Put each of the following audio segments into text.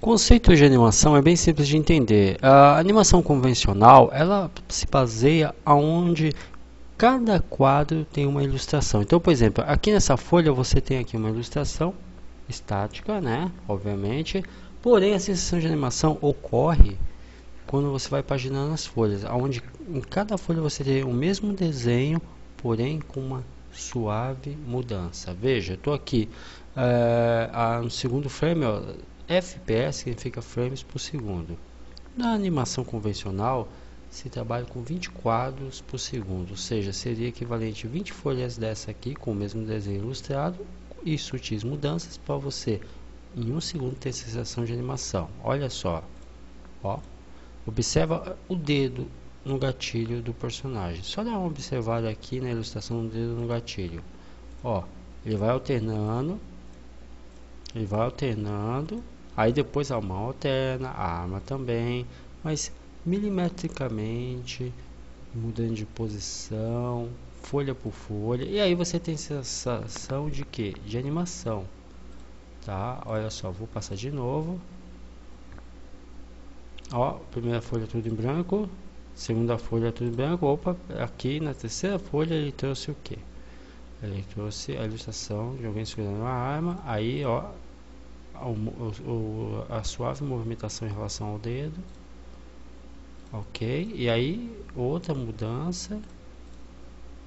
O conceito de animação é bem simples de entender. A animação convencional, ela se baseia aonde cada quadro tem uma ilustração. Então, por exemplo, aqui nessa folha você tem aqui uma ilustração estática, né? Obviamente. Porém, a sensação de animação ocorre quando você vai paginando as folhas, onde em cada folha você tem o mesmo desenho, porém com uma suave mudança. Veja, estou aqui é, no segundo frame, ó, FPS significa frames por segundo. Na animação convencional, se trabalha com 20 quadros por segundo, ou seja, seria equivalente a 20 folhas dessa aqui com o mesmo desenho ilustrado e sutis mudanças para você em um segundo ter sensação de animação. Olha só, ó, observa o dedo no gatilho do personagem. Só dá uma observada aqui na ilustração do dedo no gatilho. Ó, ele vai alternando, ele vai alternando Aí depois a mão alterna, a arma também, mas milimetricamente, mudando de posição, folha por folha. E aí você tem sensação de que? De animação. Tá? Olha só, vou passar de novo. Ó, primeira folha tudo em branco, segunda folha tudo em branco. Opa, aqui na terceira folha ele trouxe o que? Ele trouxe a ilustração de alguém segurando uma arma. Aí, ó, o, a suave movimentação em relação ao dedo. Ok? E aí outra mudança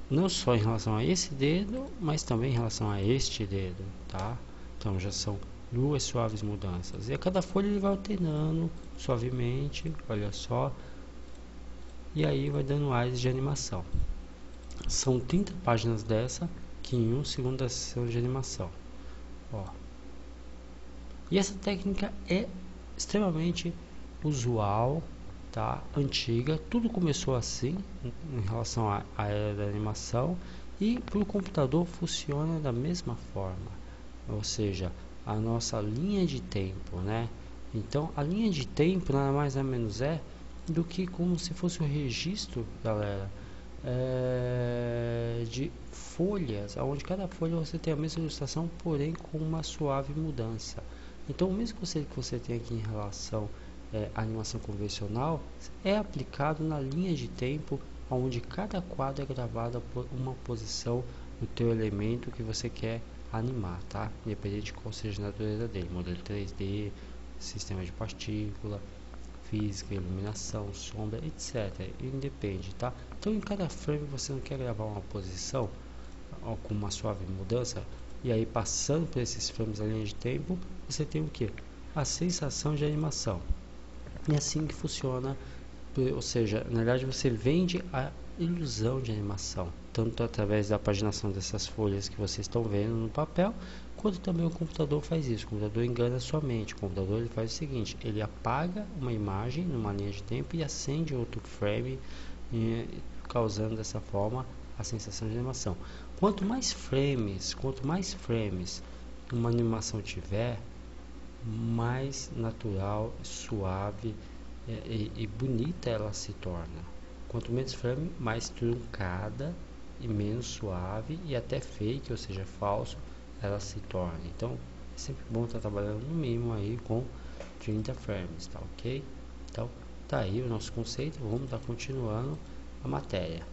não só em relação a esse dedo mas também em relação a este dedo tá? Então já são duas suaves mudanças. E a cada folha ele vai alternando suavemente olha só. E aí vai dando ares de animação. São 30 páginas dessa que em um segundo da sessão de animação. Ó e essa técnica é extremamente usual, tá? Antiga, tudo começou assim em relação à, era da animação e para o computador funciona da mesma forma, ou seja, a nossa linha de tempo, né? Então, a linha de tempo nada mais nada menos é do que como se fosse o registro, galera, é, de folhas, onde cada folha você tem a mesma ilustração, porém com uma suave mudança. Então, o mesmo conceito que você tem aqui em relação é, à animação convencional é aplicado na linha de tempo onde cada quadro é gravado por uma posição do teu elemento que você quer animar, tá? Independente de qual seja a natureza dele, modelo 3D, sistema de partícula, física, iluminação, sombra, etc. Independe, tá? Então, em cada frame você não quer gravar uma posição com uma suave mudança, e aí passando por esses frames da linha de tempo, você tem o que? A sensação de animação. É assim que funciona, ou seja, na verdade você vende a ilusão de animação, tanto através da paginação dessas folhas que vocês estão vendo no papel, quanto também o computador faz isso. O computador engana a sua mente. O computador ele faz o seguinte: ele apaga uma imagem numa linha de tempo e acende outro frame, causando dessa forma a sensação de animação. Quanto mais frames, quanto mais frames uma animação tiver, mais natural, suave é, e, e, bonita ela se torna. Quanto menos frame, mais truncada e menos suave e até fake, ou seja, falso, ela se torna. Então, é sempre bom estar trabalhando no mínimo aí com 30 frames, tá ok? Então, tá aí o nosso conceito, vamos estar continuando a matéria.